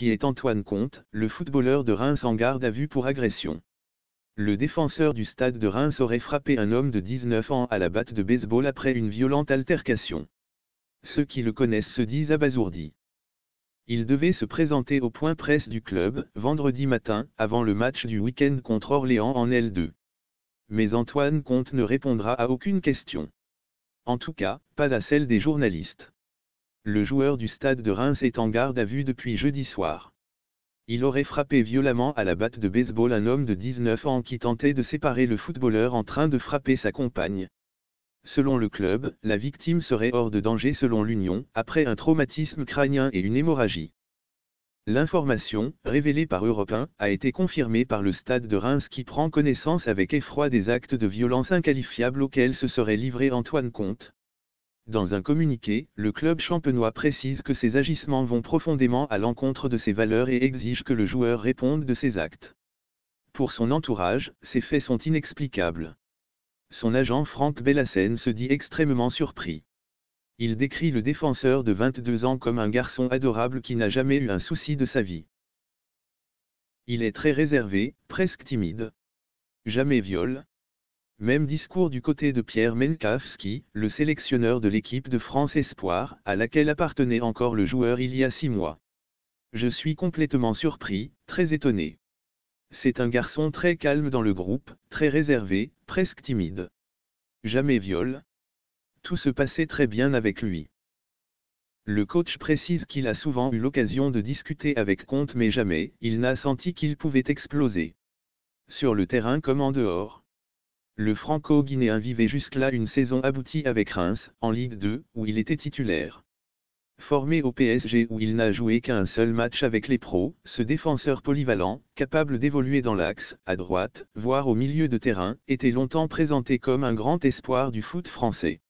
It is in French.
qui est Antoine Comte, le footballeur de Reims en garde à vue pour agression. Le défenseur du stade de Reims aurait frappé un homme de 19 ans à la batte de baseball après une violente altercation. Ceux qui le connaissent se disent abasourdis. Il devait se présenter au point presse du club, vendredi matin, avant le match du week-end contre Orléans en L2. Mais Antoine Comte ne répondra à aucune question. En tout cas, pas à celle des journalistes. Le joueur du stade de Reims est en garde à vue depuis jeudi soir. Il aurait frappé violemment à la batte de baseball un homme de 19 ans qui tentait de séparer le footballeur en train de frapper sa compagne. Selon le club, la victime serait hors de danger selon l'Union, après un traumatisme crânien et une hémorragie. L'information, révélée par Europe 1, a été confirmée par le stade de Reims qui prend connaissance avec effroi des actes de violence inqualifiables auxquels se serait livré Antoine Comte, dans un communiqué, le club champenois précise que ces agissements vont profondément à l'encontre de ses valeurs et exige que le joueur réponde de ses actes. Pour son entourage, ces faits sont inexplicables. Son agent Franck Bellassène se dit extrêmement surpris. Il décrit le défenseur de 22 ans comme un garçon adorable qui n'a jamais eu un souci de sa vie. Il est très réservé, presque timide. Jamais viol, même discours du côté de Pierre Menkavski, le sélectionneur de l'équipe de France Espoir, à laquelle appartenait encore le joueur il y a six mois. Je suis complètement surpris, très étonné. C'est un garçon très calme dans le groupe, très réservé, presque timide. Jamais viol. Tout se passait très bien avec lui. Le coach précise qu'il a souvent eu l'occasion de discuter avec Comte mais jamais il n'a senti qu'il pouvait exploser. Sur le terrain comme en dehors, le franco-guinéen vivait jusque-là une saison aboutie avec Reims, en Ligue 2, où il était titulaire. Formé au PSG où il n'a joué qu'un seul match avec les pros, ce défenseur polyvalent, capable d'évoluer dans l'axe, à droite, voire au milieu de terrain, était longtemps présenté comme un grand espoir du foot français.